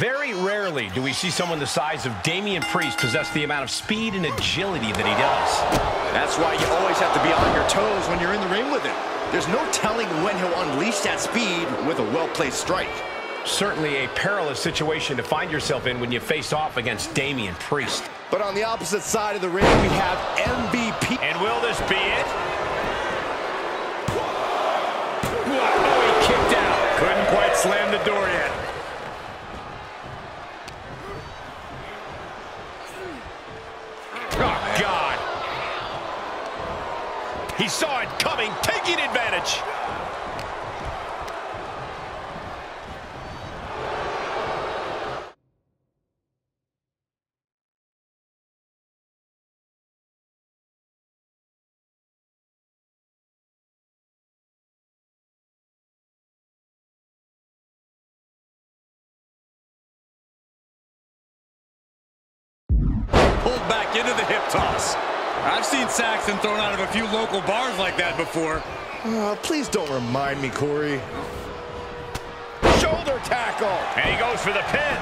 Very rarely do we see someone the size of Damian Priest possess the amount of speed and agility that he does. That's why you always have to be on your toes when you're in the ring with him. There's no telling when he'll unleash that speed with a well-placed strike. Certainly a perilous situation to find yourself in when you face off against Damian Priest. But on the opposite side of the ring, we have MVP. And will this be it? Oh, he kicked out. Couldn't quite slam the door yet. Pulled back into the hip toss. I've seen Saxton thrown out of a few local bars like that before. Uh, please don't remind me, Corey. Shoulder tackle. And he goes for the pin.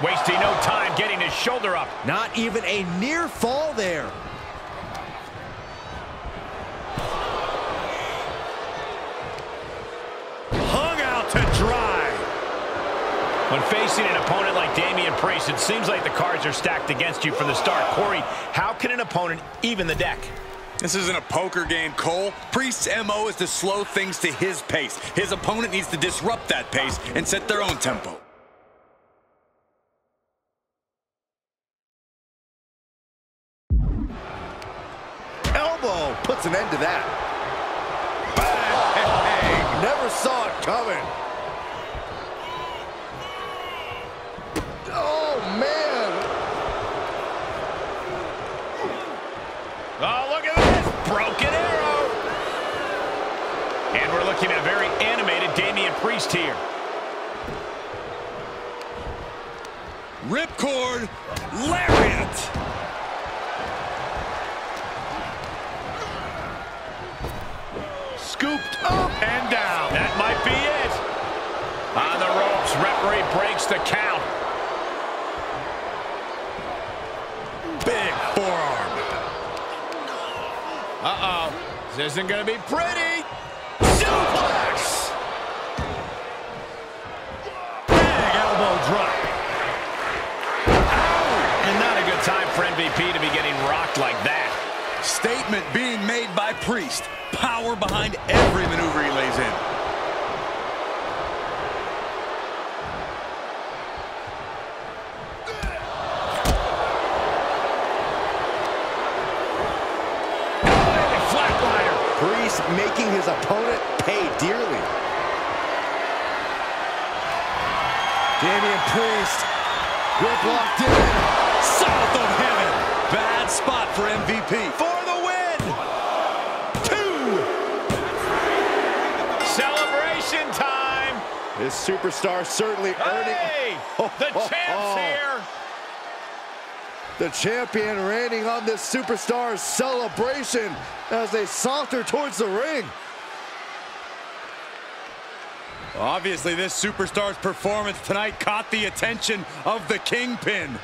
Wasting no time getting his shoulder up. Not even a near fall there. When facing an opponent like Damian Priest, it seems like the cards are stacked against you from the start. Corey, how can an opponent even the deck? This isn't a poker game, Cole. Priest's MO is to slow things to his pace. His opponent needs to disrupt that pace and set their own tempo. Elbow puts an end to that. Bang! Never saw it coming. Oh, man. Oh, look at this. Broken arrow. And we're looking at a very animated Here. Ripcord, lariat. Scooped up and down. That might be it. On the ropes, referee breaks the count. Big forearm. Uh-oh. This isn't going to be pretty. Statement being made by Priest. Power behind every maneuver he lays in. Flatliner. Priest making his opponent pay dearly. Damian Priest. Grip locked in. South of heaven. Bad spot for MVP. For the This superstar certainly earning... Hey, the champ's here. The champion reigning on this superstar's celebration as they saunter towards the ring. Obviously, this superstar's performance tonight caught the attention of the Kingpin.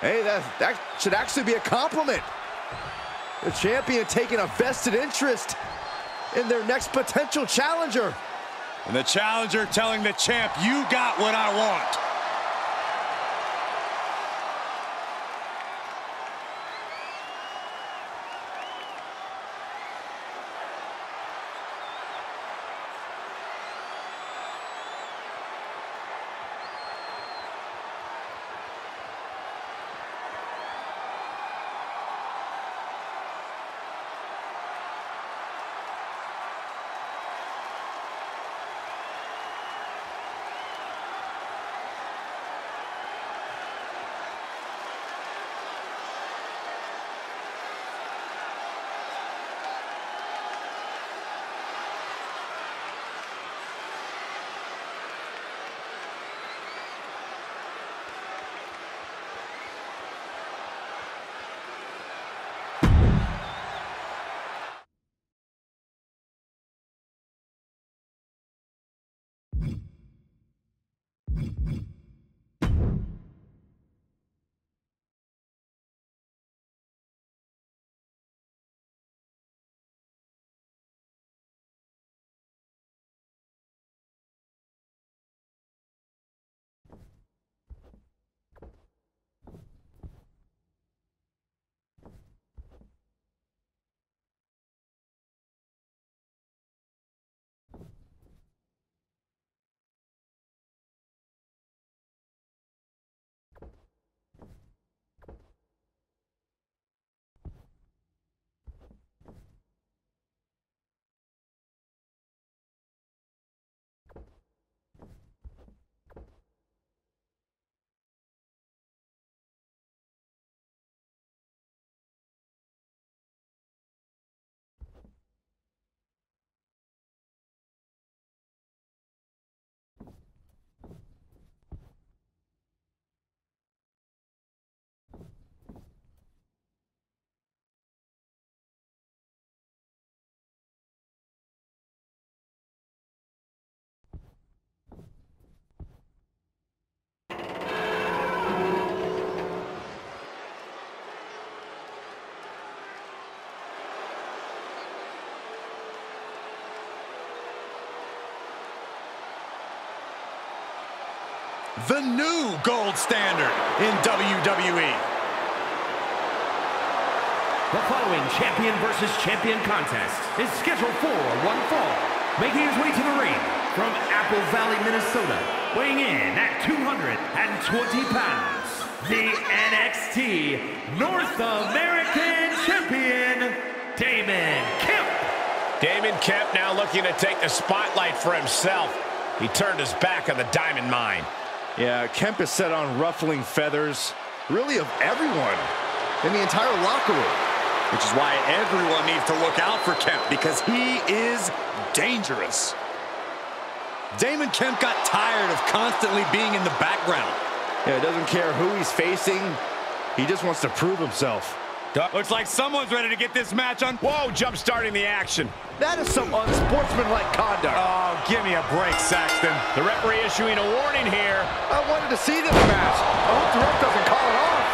Hey, that, that should actually be a compliment. The champion taking a vested interest in their next potential challenger. And the challenger telling the champ, you got what I want. The new gold standard in WWE. The following champion versus champion contest is scheduled for one fall. Making his way to the ring from Apple Valley, Minnesota, weighing in at 220 pounds, the NXT North American Champion, Damon Kemp. Damon Kemp now looking to take the spotlight for himself. He turned his back on the Diamond Mine. Yeah, Kemp is set on ruffling feathers, really of everyone in the entire locker room. Which is why everyone needs to look out for Kemp because he is dangerous. Damon Kemp got tired of constantly being in the background. Yeah, doesn't care who he's facing. He just wants to prove himself. Looks like someone's ready to get this match on. Whoa, jump starting the action. That is some unsportsmanlike conduct. Oh, give me a break, Saxton. The referee issuing a warning here. I wanted to see this match. I hope the ref doesn't call it off.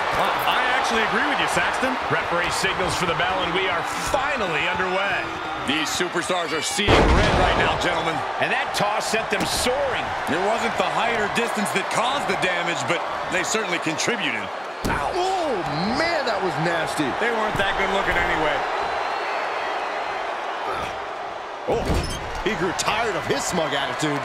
I actually agree with you, Saxton. Referee signals for the bell, and we are finally underway. These superstars are seeing red right now, gentlemen. And that toss sent them soaring. It wasn't the height or distance that caused the damage, but they certainly contributed. Ow. Oh, man, that was nasty. They weren't that good looking anyway. Oh, he grew tired of his smug attitude.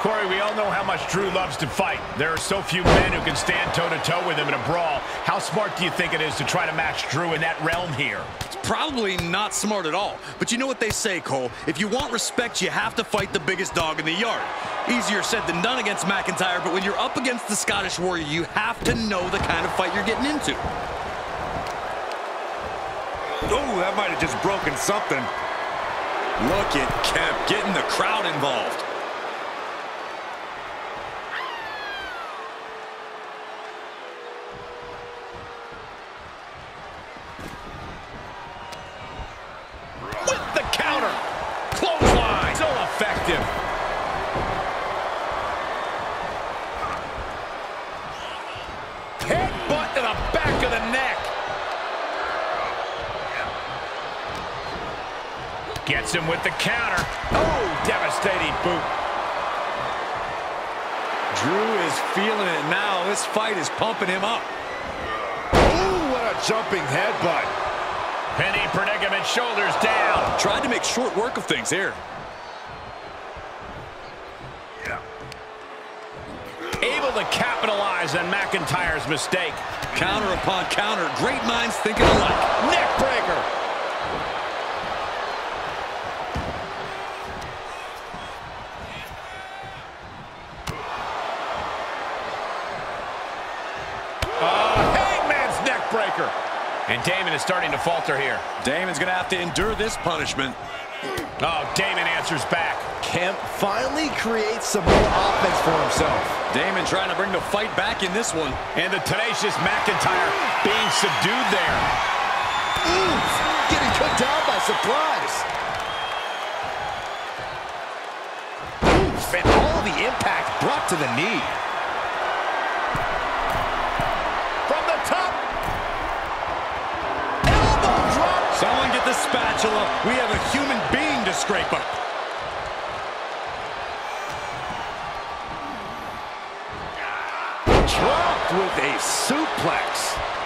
Corey, we all know how much Drew loves to fight. There are so few men who can stand toe-to-toe -to -toe with him in a brawl. How smart do you think it is to try to match Drew in that realm here? It's probably not smart at all. But you know what they say, Cole? If you want respect, you have to fight the biggest dog in the yard. Easier said than done against McIntyre, but when you're up against the Scottish Warrior, you have to know the kind of fight you're getting into. Oh, that might have just broken something. Look at Kemp getting the crowd involved. Gets him with the counter. Oh, devastating boot. Drew is feeling it now. This fight is pumping him up. Oh, what a jumping headbutt. Penny predicament, shoulders down. Tried to make short work of things here. Yeah. Able to capitalize on McIntyre's mistake. Counter upon counter. Great minds thinking alike. Neck And Damon is starting to falter here. Damon's going to have to endure this punishment. Oh, Damon answers back. Kemp finally creates some more offense for himself. Damon trying to bring the fight back in this one. And the tenacious McIntyre being subdued there. Oof, getting cut down by surprise. Oof, and all the impact brought to the knee. Spatula. We have a human being to scrape up. Dropped with a suplex.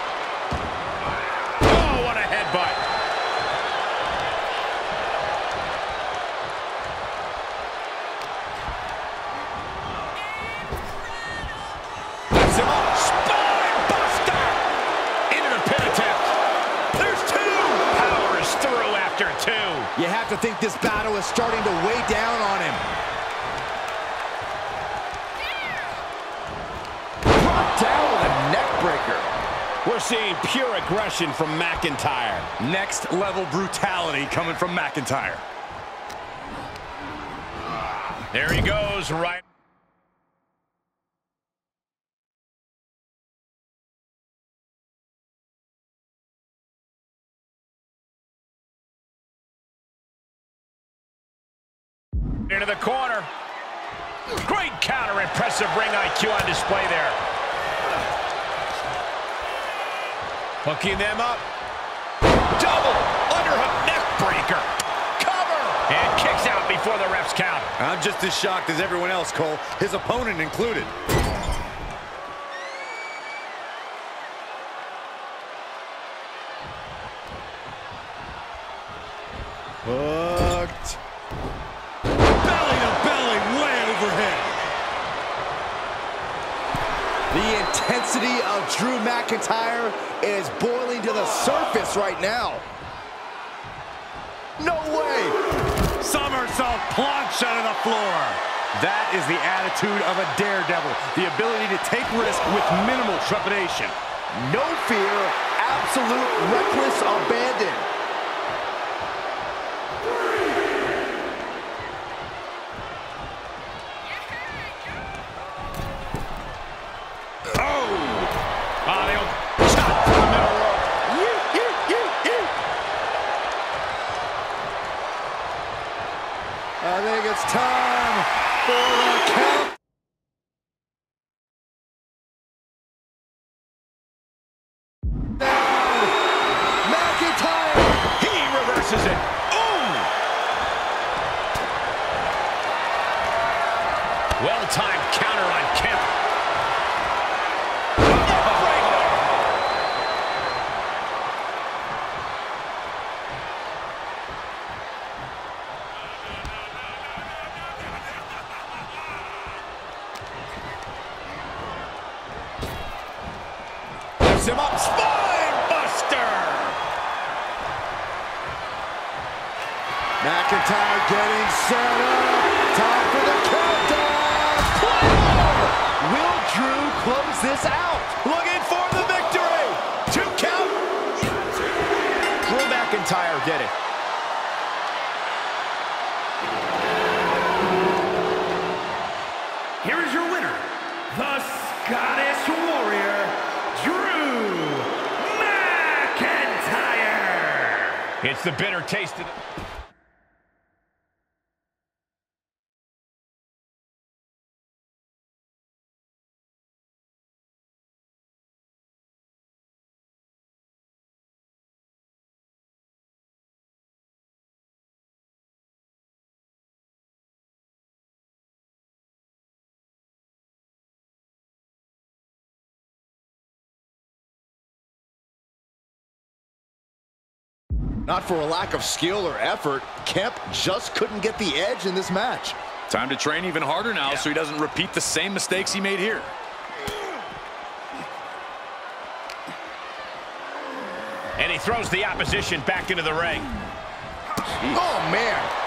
To think this battle is starting to weigh down on him. Brought down with a neck breaker. We're seeing pure aggression from McIntyre. Next level brutality coming from McIntyre. There he goes, right. Into the corner. Great counter. Impressive ring IQ on display there. Hooking them up. Double underhook neck breaker. Cover. And kicks out before the refs count. I'm just as shocked as everyone else, Cole, his opponent included. Hooked. Belly to belly, way overhead. The intensity of Drew McIntyre is boiling to the surface right now. No way! Somersault plunge out of the floor. That is the attitude of a daredevil. The ability to take risk with minimal trepidation. No fear, absolute reckless abandon. Lifts him up. Spine buster. McIntyre getting set up. Time for the countdown. Will Drew close this out? Looking for the victory. Two count. Drew McIntyre did it. Here is your winner, the Scottish Warrior, It's the bitter taste of the... Not for a lack of skill or effort, Kemp just couldn't get the edge in this match. Time to train even harder now so he doesn't repeat the same mistakes he made here. And he throws the opposition back into the ring. Oh, man.